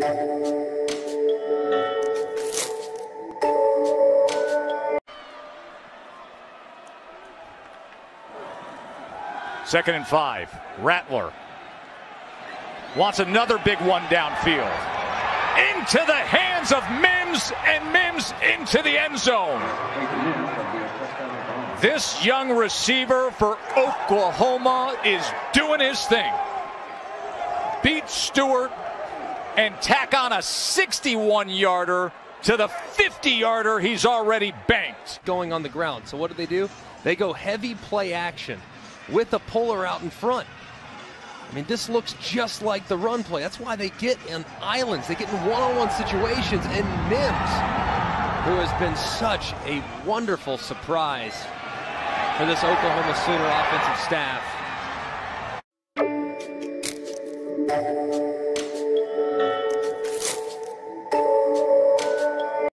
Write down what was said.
Second and five. Rattler wants another big one downfield. Into the hands of Mims, and Mims into the end zone. This young receiver for Oklahoma is doing his thing. Beat Stewart and tack on a 61 yarder to the 50 yarder he's already banked. Going on the ground. So what do they do? They go heavy play action with the puller out in front. I mean, this looks just like the run play. That's why they get in islands. They get in one-on-one situations. And Mims, who has been such a wonderful surprise for this Oklahoma Sooner offensive staff